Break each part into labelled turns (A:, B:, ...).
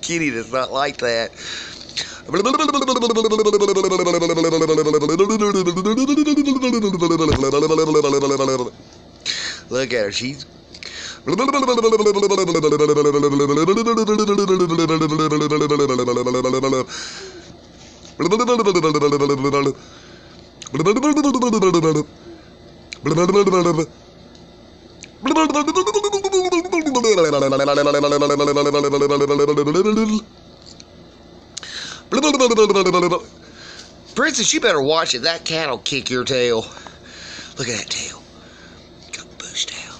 A: Kitty does not like that. Look at her. She's. Princess, you better watch it. That cat'll kick your tail. Look at that tail. Got bush tail.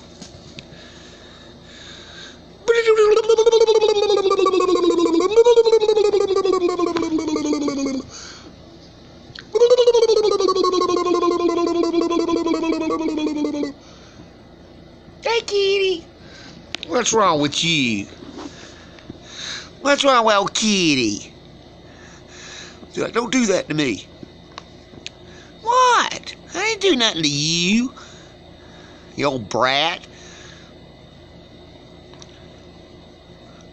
A: Hey, kitty. What's wrong with you? What's wrong with old kitty? Like, Don't do that to me. What? I didn't do nothing to you. You old brat.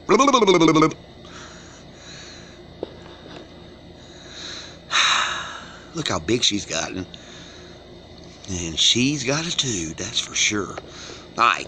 A: Look how big she's gotten. And she's got a too, that's for sure. All right.